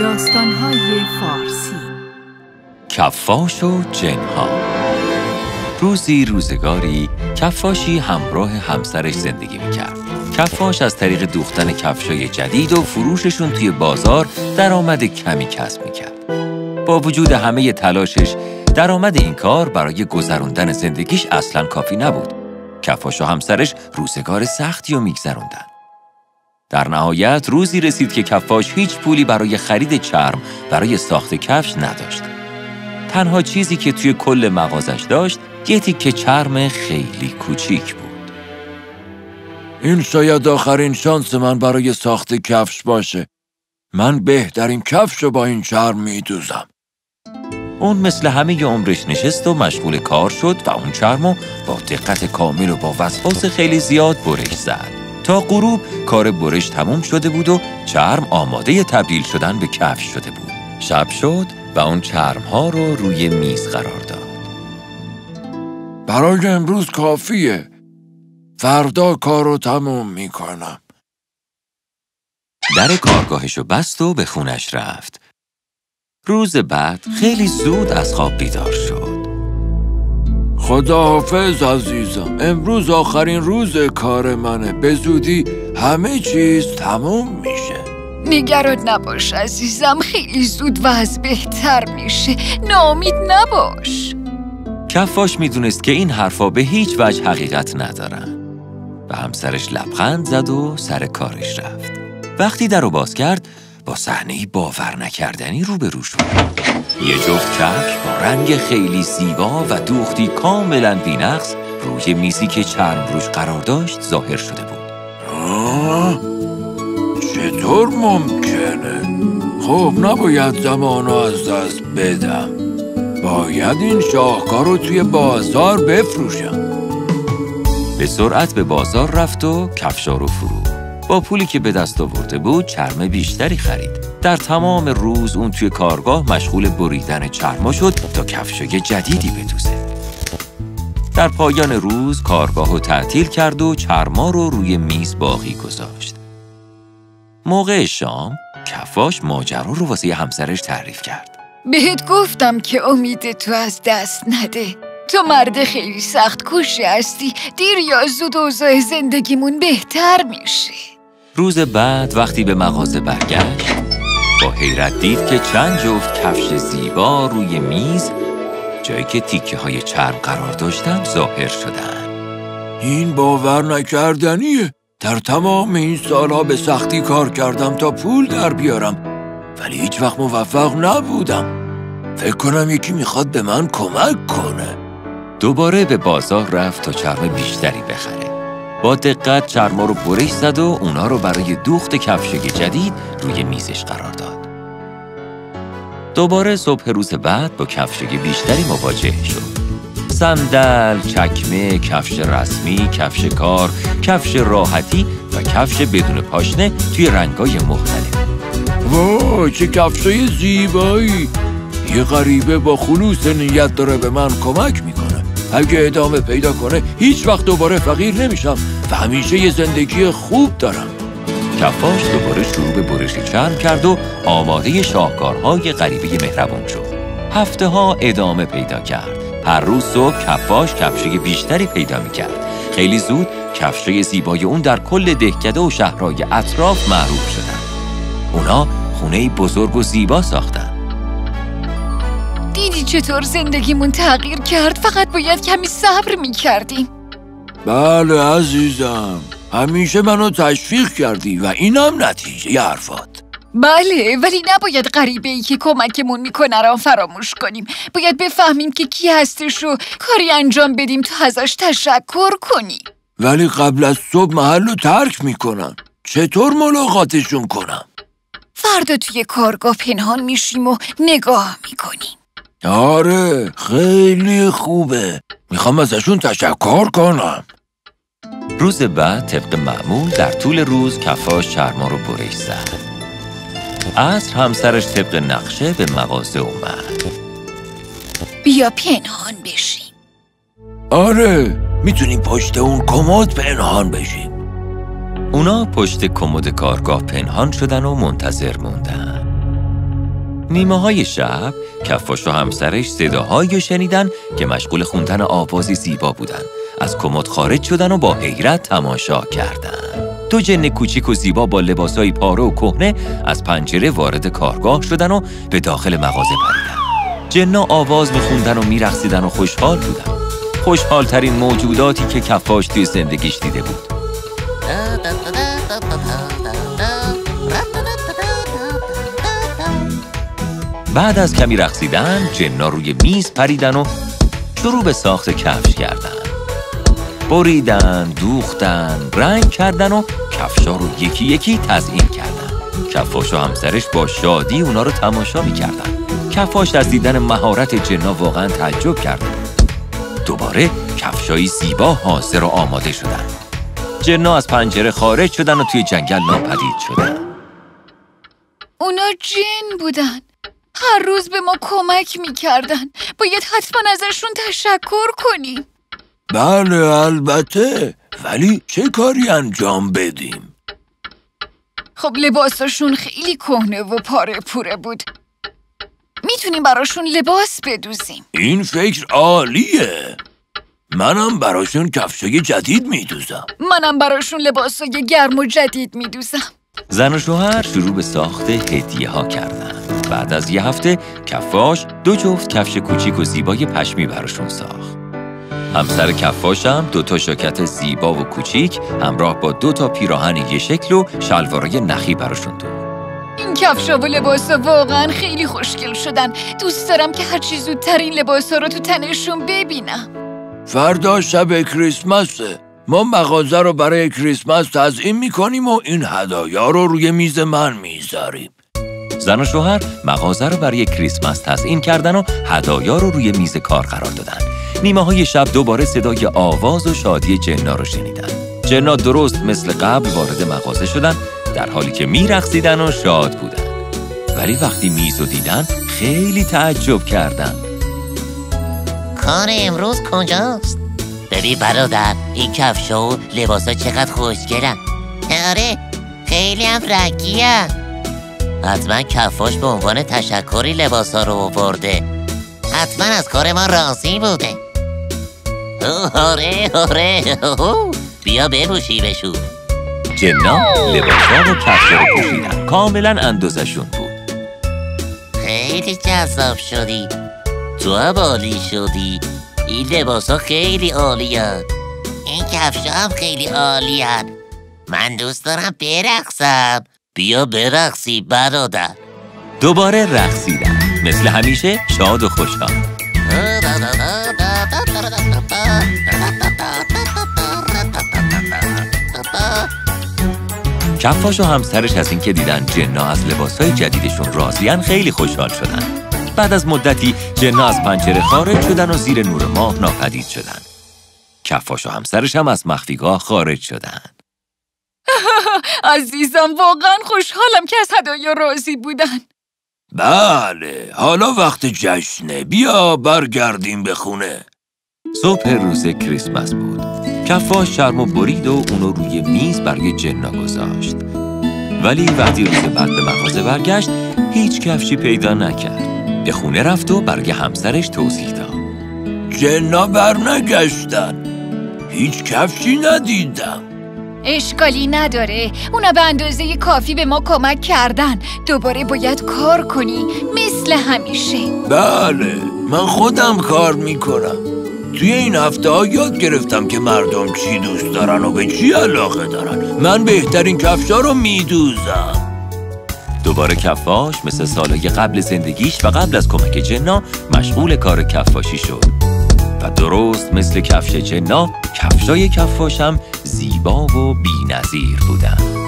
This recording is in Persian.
داستانهای فارسی. کفاش و جنها. روزی روزگاری کفاشی همراه همسرش زندگی می‌کرد. کفاش از طریق دوختن کفشای جدید و فروششون توی بازار درآمد کمی کسب می‌کرد. با وجود همه تلاشش درآمد این کار برای گذراندن زندگیش اصلا کافی نبود. کفاش و همسرش روزگار سختی و میگذروندن. در نهایت روزی رسید که کفاش هیچ پولی برای خرید چرم برای ساخت کفش نداشت. تنها چیزی که توی کل مغازش داشت یه تیکه چرم خیلی کوچیک بود. این شاید آخرین شانس من برای ساخت کفش باشه. من بهترین کفش رو با این چرم میدوزم. اون مثل همه عمرش نشست و مشغول کار شد و اون چرمو با دقت کامل و با وسواس خیلی زیاد برش زد. تا غروب کار برش تموم شده بود و چرم آماده تبدیل شدن به کفش شده بود. شب شد و اون چرم ها رو روی میز قرار داد. برای امروز کافیه. فردا کار رو تموم می‌کنم. در کارگاهشو بست و به خونش رفت. روز بعد خیلی زود از خواب بیدار شد. خداحافظ عزیزم. امروز آخرین روز کار منه. به زودی همه چیز تموم میشه. نگران نباش عزیزم. خیلی زود و از بهتر میشه. نامید نباش. کفاش می‌دونست که این حرفا به هیچ وجه حقیقت ندارن. و همسرش لبخند زد و سر کارش رفت. وقتی در رو باز کرد با صحنه باور نکردنی روبرو شد یه جفت کفش با رنگ خیلی زیبا و دوختی کاملا بینقص روی میزی که چرم روش قرار داشت ظاهر شده بود آه؟ چطور ممکنه؟ خب نباید زمان از دست بدم باید این شاهکار رو توی بازار بفروشم به سرعت به بازار رفت و کفشا رو فرو با پولی که به دست آورده بود چرم بیشتری خرید. در تمام روز اون توی کارگاه مشغول بریدن چرما شد تا کفشای جدیدی بدوزه. در پایان روز کارگاه رو تعطیل کرد و چرما رو روی میز باقی گذاشت. موقع شام کفاش ماجرا رو واسه همسرش تعریف کرد. بهت گفتم که امید تو از دست نده. تو مرد خیلی سخت کوشی هستی. دیر یا زود اوضاع زندگیمون بهتر میشه. روز بعد وقتی به مغازه برگشت با حیرت دید که چند جفت کفش زیبا روی میز جایی که تیکه های چرم قرار داشتن ظاهر شدن. این باور نکردنیه. در تمام این سالها به سختی کار کردم تا پول در بیارم. ولی هیچ وقت موفق نبودم. فکر کنم یکی می‌خواد به من کمک کنه. دوباره به بازار رفت تا چرم بیشتری بخره. با دقت چرما رو برش زد و اونا رو برای دوخت کفشگ جدید روی میزش قرار داد. دوباره صبح روز بعد با کفشگ بیشتری مواجه شد. صندل، چکمه، کفش رسمی، کفش کار، کفش راحتی و کفش بدون پاشنه توی رنگای مختلف. وای چه کفشای زیبایی! یه غریبه با خلوص نیت داره به من کمک می‌کنه. اگه ادامه پیدا کنه هیچ وقت دوباره فقیر نمیشم و همیشه یه زندگی خوب دارم. کفاش دوباره شروع به برش چرم کرد و آماده شاهکارهای غریبه مهربون شد. هفته ها ادامه پیدا کرد. هر روز صبح کفاش کفشه بیشتری پیدا می‌کرد. خیلی زود کفشه زیبای اون در کل دهکده و شهرهای اطراف معروف شدن. اونا خونه بزرگ و زیبا ساختن. دیدی چطور زندگیمون تغییر کرد. فقط باید کمی صبر می‌کردیم بله عزیزم. همیشه منو تشویق کردی و اینم نتیجه حرفات. بله ولی نباید غریبه ای که کمکمون می‌کنه را فراموش کنیم. باید بفهمیم که کی هستش رو کاری انجام بدیم تا ازش تشکر کنی. ولی قبل از صبح محل رو ترک می‌کنم چطور ملاقاتشون کنم؟ فردا توی کارگاه پنهان میشیم و نگاه می‌کنیم. آره خیلی خوبه. می‌خوام ازشون تشکر کنم. روز بعد طبق معمول در طول روز کفاش چرما رو برش زد. عصر همسرش طبق نقشه به مغازه اومد. بیا پنهان بشیم. آره می‌تونیم پشت اون کمد پنهان بشیم. اونا پشت کمد کارگاه پنهان شدن و منتظر موندن. نیمه های شب کفاش و همسرش صداهایی شنیدن که مشغول خوندن آوازی زیبا بودن. از کمد خارج شدن و با حیرت تماشا کردن. دو جن کوچیک و زیبا با لباسهای پاره و کهنه از پنجره وارد کارگاه شدن و به داخل مغازه پریدن. جنا آواز میخوندن و میرقصیدن و خوشحال بودن. خوشحالترین موجوداتی که کفاش توی زندگیش دیده بود. بعد از کمی رقصیدن جنا روی میز پریدن و شروع به ساخت کفش کردن. بریدن، دوختن، رنگ کردن و کفشا رو یکی یکی تزیین کردن. کفاش و همسرش با شادی اونا رو تماشا می‌کردن. کفاش از دیدن مهارت جنا واقعا تعجب کردن دوباره کفشای زیبا حاضر و آماده شدن. جنا از پنجره خارج شدن و توی جنگل ناپدید شدن. اونا جن بودن. هر روز به ما کمک می‌کردن. باید حتما ازشون تشکر کنیم. بله البته. ولی چه کاری انجام بدیم؟ خب لباسشون خیلی کهنه و پاره پوره بود. می‌تونیم براشون لباس بدوزیم. این فکر عالیه. منم براشون کفشای جدید میدوزم. منم براشون لباسای گرم و جدید میدوزم. زن و شوهر شروع به ساخت هدیه ها کردن. بعد از یه هفته کفاش دو جفت کفش کوچیک و زیبای پشمی براشون ساخت. همسر کفاشم دو تا شاکت زیبا و کوچیک همراه با دو تا پیراهن یه شکل و شلوارای نخی براشون دو. این کفشا و لباسا واقعا خیلی خوشگل شدن. دوست دارم که هرچی زودتر این لباسا رو تو تنشون ببینم. فردا شب کریسمسه. ما مغازه رو برای کریسمس تزیین می‌کنیم و این هدایا رو روی میز من می‌ذاریم. زن و شوهر مغازه رو برای کریسمس تزیین کردن و هدایا رو روی میز کار قرار دادن. نیمه های شب دوباره صدای آواز و شادی جنا رو شنیدن. جنا درست مثل قبل وارد مغازه شدن در حالی که میرقصیدن و شاد بودن. ولی وقتی میز رو دیدن خیلی تعجب کردن. کار امروز کجاست؟ ببین برادر این کفشا لباسا چقدر خوشگلن. آره خیلی هم رنگیه. حتما کفاش به عنوان تشکری لباسا رو آورده. حتما از کار ما راضی بوده. آره آره. بیا بپوشی بشو جنا لباسا و کفشا رو پوشیدن. کاملا اندازشون بود. خیلی جذاب شدی. تو هم عالی شدی. این لباس ها خیلی عالی این کفش هم خیلی عالی من دوست دارم برقصم. بیا برقصی برادر. دوباره رقصیدن مثل همیشه شاد و خوشحال. کفاش و همسرش از اینکه دیدن جنا از لباسهای جدیدشون راضیان خیلی خوشحال شدن. بعد از مدتی جنا از پنجره خارج شدن و زیر نور ماه ناپدید شدن. کفاش و همسرش هم از مخفیگاه خارج شدن. عزیزم واقعا خوشحالم که از هدایا راضی بودن. بله حالا وقت جشنه. بیا برگردیم به خونه. صبح روز کریسمس بود. کفاش شرم و برید و اونو روی میز برای جنا گذاشت. ولی وقتی روز بعد به مغازه برگشت هیچ کفشی پیدا نکرد. به خونه رفت و برای همسرش توضیح داد. جنا برنگشتن. هیچ کفشی ندیدم. اشکالی نداره. اونا به اندازه کافی به ما کمک کردن. دوباره باید کار کنی. مثل همیشه. بله. من خودم کار می‌کنم. توی این هفته ها یاد گرفتم که مردم چی دوست دارن و به چی علاقه دارن. من بهترین کفشا رو میدوزم. دوباره کفاش مثل سالهای قبل زندگیش و قبل از کمک جنا مشغول کار کفاشی شد و درست مثل کفش جنا کفشای کفاشم زیبا و بینظیر بودن.